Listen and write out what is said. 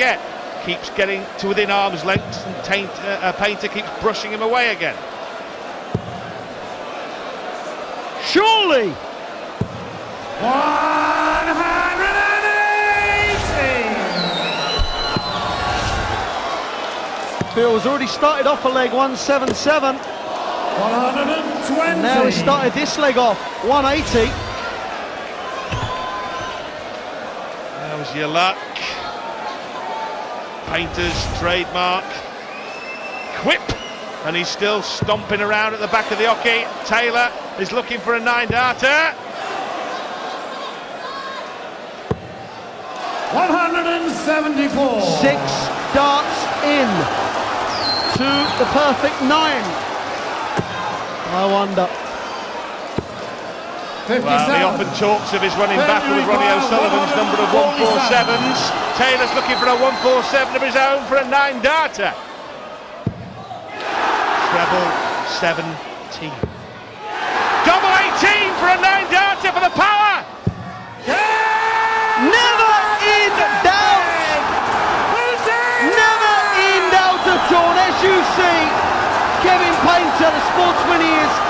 forget, keeps getting to within arm's length, and Taint, uh, uh, Painter keeps brushing him away again. Surely! 180! Phil's already started off a leg 177. 120! Now he started this leg off 180. That was your luck. Painter's trademark. Quip! And he's still stomping around at the back of the oche. Taylor is looking for a nine darter. 174! Six darts in to the perfect nine. I wonder. 57. Well, he often talks of his running back with Ronnie O'Sullivan's number of 147s. Taylor's looking for a 147 of his own for a nine darter. Treble 17. Double 18 for a nine darter for the power. Never in doubt! Never in doubt at all. As you see, Kevin Painter, the sportsman he is, claps the master.